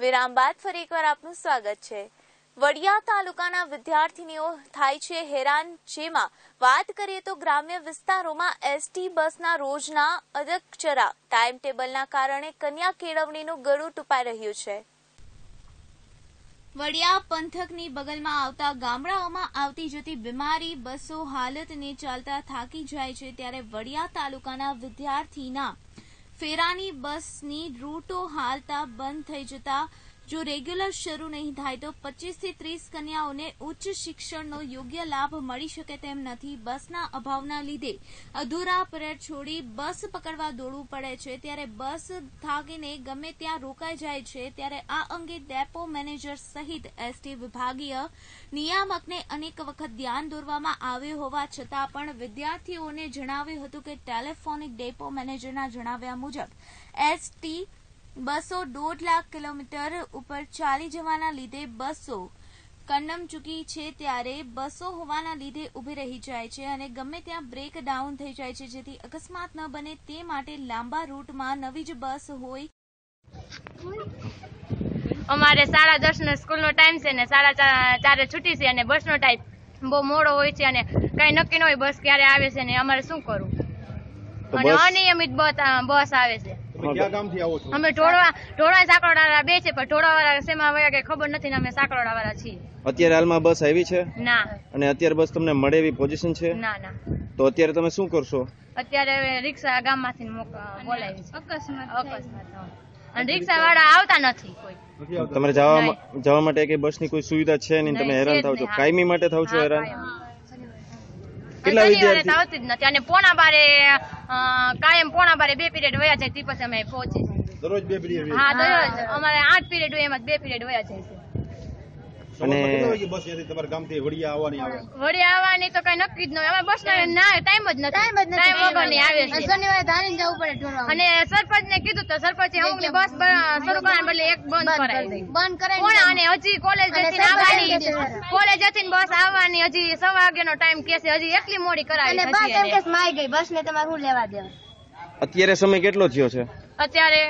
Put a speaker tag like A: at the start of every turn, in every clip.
A: વિરામ બાદ ફરી એકવાર આપનું સ્વાગત છે. વડિયા તાલુકાના વિદ્યાર્થીનીઓ થાય છે હેરાન. જેમાં વાત કરીએ તો ગ્રામ્ય વિસ્તારોમાં એસટી બસના રોજના અધકચરા. ટાઈમ ટેબલના કારણે કન્યા કેળવણીનું ગળું ટૂંપાઈ રહ્યું છે. વડિયા પંથકની બગલમાં આવતા ગામડાઓમાં આવતી જતી બીમારી, બસો હાલતને ચાલતા થાકી જાય છે ત્યારે વડિયા તાલુકાના વિદ્યાર્થીના ફેરાની બસની રૂટો હાલતા બંધ થઈ જતા જો રેગ્યુલર શરૂ નહીં થાય તો પચીસથી ત્રીસ કન્યાઓને ઉચ્ચ શિક્ષણનો યોગ્ય લાભ મળી શકે તેમ નથી. બસના અભાવના લીધે અધૂરા પરેડ છોડી બસ પકડવા દોડવું પડે છે. ત્યારે બસ થાકીને ગમે ત્યાં રોકાઈ જાય છે. ત્યારે આ અંગે ડેપો મેનેજર સહિત એસટી વિભાગીય નિયામકને અનેક વખત ધ્યાન દોરવામાં આવ્યું હોવા છતાં પણ વિદ્યાર્થીઓને જણાવ્યું હતું કે ટેલિફોનિક ડેપો મેનેજરના જણાવ્યા મુજબ એસટી બસો દોઢ લાખ કિલોમીટર ઉપર ચાલી જવાના લીધે બસો કન્નમ ચૂકી છે ત્યારે બસો હોવાના લીધે ઊભી રહી જાય છે અને ગમે ત્યાં બ્રેક ડાઉન થઈ જાય છે જેથી અકસ્માત ન બને તે માટે લાંબા રૂટમાં નવી જ બસ હોય.
B: અમારે સાડા દસ નો સ્કૂલ નો ટાઈમ છે ને સાડા ચારે છૂટી છે અને બસ નો ટાઈમ બહુ મોડો હોય છે અને કઈ નક્કી ન હોય બસ ક્યારે આવે છે ને અમારે શું કરવું?
C: તો
B: અને અનિયમિત બસ બસ આવે છે.
D: ક્યાં ગામથી આવો છો?
B: અમે ટોળવા ટોળવા સાંકળોડા વાળા બે છે પણ ટોળવા વાળા શેમાં વયા કે ખબર નથી ને અમે સાંકળોડા વાળા છીએ.
C: અત્યારે હાલમાં બસ આવી છે?
B: ના.
C: અને અત્યારે બસ તમને મળે એવી પોઝિશન છે?
B: ના ના.
C: તો અત્યારે તમે શું કરશો?
B: અત્યારે હવે રિક્ષા ગામમાંથી મોક- બોલાવી અકસ્માત અકસ્માત અને રિક્ષા વાળા આવતા નથી કોઈ.
C: તમારે જવા જવા માટે કઈ બસની કોઈ સુવિધા છે નહીં? તમે હેરાન થાવ છો. કાયમી માટે થાવ છો હેરાન. કેટલા
B: શનિવારે
C: વિદ્યાર્થી
B: આવતી જ નથી. અને પોણા બારે કાયમ પોણા બારે બે પીરિયડ વયા જાય તે પછી અમે પહોંચી
D: દરરોજ બે પીરિયડ
B: હા દરરોજ. અમારે આઠ પીરિયડ હોય એમાં બે પીરિયડ વયા જાય છે.
C: અને-
D: વાગે વડિયા આવવાની
B: વળી આવવાની તો કઈ નક્કી જ ન હોય બસ ના ટાઈમ જ નથી. ટાઈમ વગરની આવે છે.
E: શનિવારે ધારીને જવું પડે ઢોરવા
B: અને સરપંચ ને કીધું તો સરપંચે અમુકની બસ શરૂ કરવા બદલે એક બંધ કરાવી
E: બંધ કરાવી
B: કોણ અને હજી કોલેજ જતી આવવાની. કોલેજ જતી બસ આવવાની હજી સવા વાગ્યાનો ટાઈમ કે છે. હજી એટલી મોડી કરાવી
E: અને બસ એમ કે માઈ ગઈ. બસ ને તમારે શું લેવા દેવા?
C: અત્યારે સમય કેટલો થયો છે?
B: અત્યારે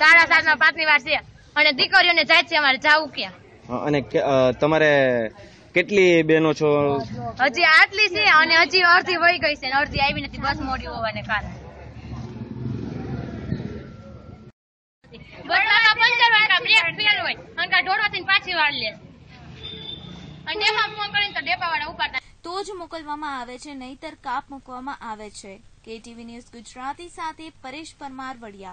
B: સાડા સાતમાં પાંચની વાર છે. અને દીકરીઓને જાય છે અમારે જવું ક્યાં?
C: અને તમારે કેટલી બહેનો છો?
B: હજી આટલી છે અને હજી અડધી વહી ગઈ છે અડધી આવી નથી બસ મોડી હોવાને કારણે.
A: તો જ મોકલવામાં આવે છે નહીતર કાપ મૂકવામાં આવે છે. કેટીવી ન્યૂઝ ગુજરાતી સાથે પરેશ પરમાર વડિયા.